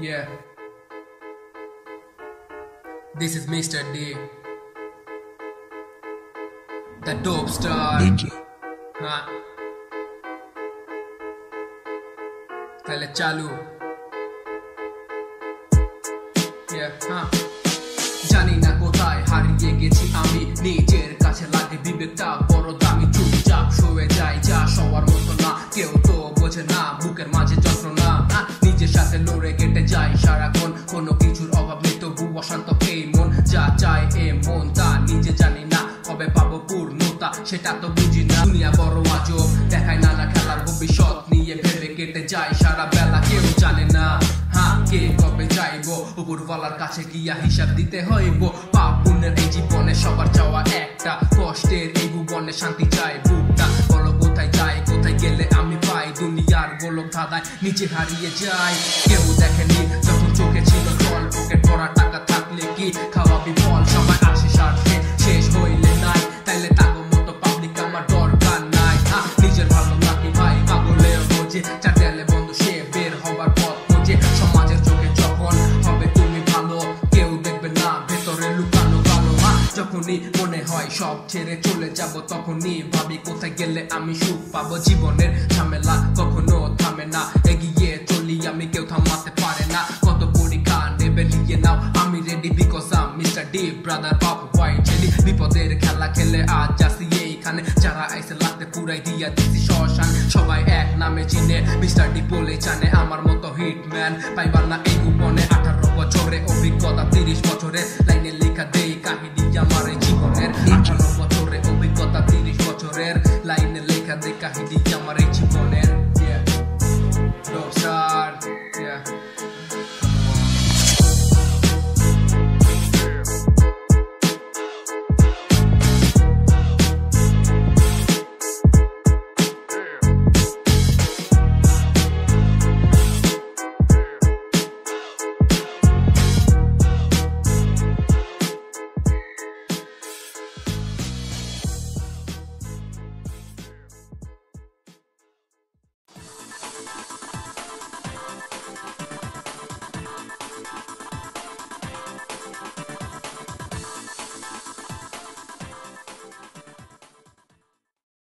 Yeah. This is Mr. D. The dope star. Ninja. হ্যাঁ তাহলে চালু Yeah, হ্যাঁ। জানি না কোথায় হারিয়ে গেছি আমি নিজের কাছে লাগে বিবেকটা বড় দামি চুপচাপ শুয়ে যায় যা সবার মতো না কেউ তো বোঝে না বুকের মাঝে যন্ত্রণা সারাক্ষণ কোনো কিছুর অভাব নেই, তবু অশান্ত এই মন। যা চায় এ মন, তা নিজে জানি না কবে পাবো পূর্ণতা, সেটা তো বুঝি না। দুনিয়া বড় আজব, দেখায় নানা খেলার ভবিষ্যৎ নিয়ে ভেবে কেটে যায় সারা বেলা। কেউ জানে না হ্যাঁ কে কবে যাইবো। উপরওয়ালার কাছে গিয়া হিসাব দিতে হইব। পাপ পুণ্যের এই জীবনে সবার চাওয়া একটা। কষ্টের এই ভুবনে শান্তি চাই বুকটা। বলো কোথায় যায়, কোথায় গেলে ধাঁধায় নিচে হারিয়ে যাই কেউ দেখেনি যখন চোখে ছিল জল পকেট ভরা টাকা থাকলে কি খাওয়াবি ফল সময় আসে স্বার্থে শেষ হইলে নাই। তাইলে তাগো মতো পাবলিক আমার দরকার নাই। নিজের ভালো নাকি ভাই? পাগলে বোঝে চারদেয়ালে বন্ধু, সে বের হবার পথ খোঁজে। সমাজের চোখে যখন হবে তুমি ভালো, কেউ দেখবে না, ভেতরে লুকানো ভালো। যখনই মনে হয় সব ছেড়ে চলে যাব, তখনই ভাবি কোথায় গেলে আমি সুখ পাবো? জীবনের ঝামেলা কখনো না, এগিয়ে চলি আমি, কেউ থামাতে পারে না। কত পরীক্ষা নেবে নিয়ে নাও, আমি ready because I'm mister D brother of white jelly বিপদের খেলা খেলে আজ যাচ্ছি এইখানে, যারা আইসে লাগতে পুরাই দিয়া দিছি শ্মশান। সবাই এক নামে চিনে মিস্টার ডি বলে জানে, আমার মতো হিটম্যান পাইবার না এই গোপনে। আঠারো বছরে অভিজ্ঞতা, তিরিশ বছরে লাইনে লেখা দেই কাহিনী আমার জীবনের। আঠারো বছরে অভিজ্ঞতা, তিরিশ বছরের লাইনে লেখা দেই কাহিনী